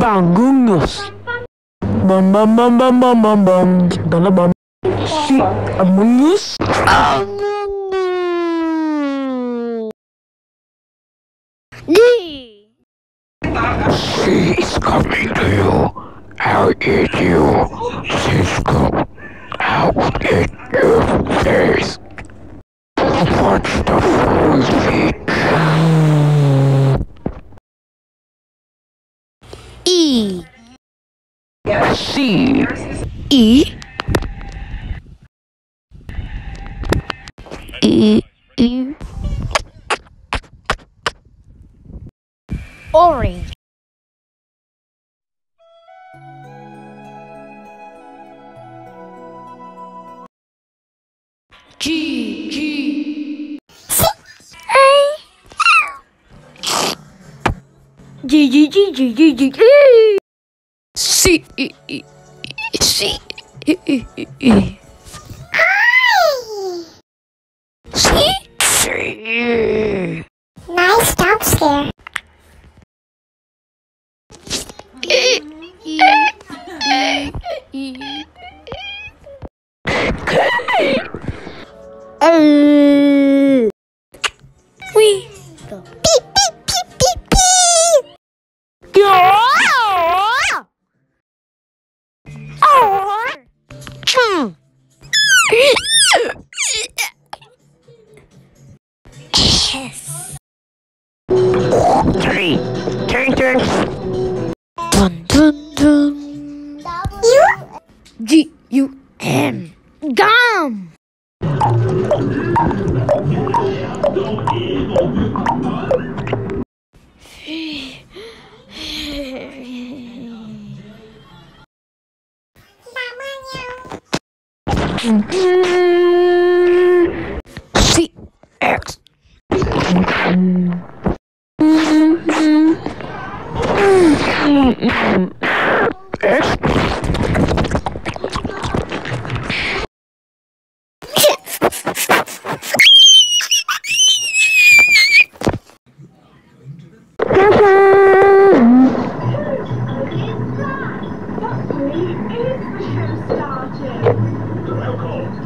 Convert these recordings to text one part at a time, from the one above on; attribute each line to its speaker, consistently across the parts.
Speaker 1: Bangungus. Bum bum bum bum bum bum bum. Dala bum. Si Amungus.
Speaker 2: D.
Speaker 3: She is coming to you. I eat you.
Speaker 2: E.
Speaker 3: C.
Speaker 2: E. E. E. Orange. G. G. G. G. G. G. G. G. E. C. E. E. C. E. E. E. E. C.
Speaker 4: Nice jump scare.
Speaker 3: Three. Turn, turn.
Speaker 2: Dun dun dun.
Speaker 4: You?
Speaker 2: G U M. Gum. CX. X.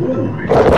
Speaker 3: Holy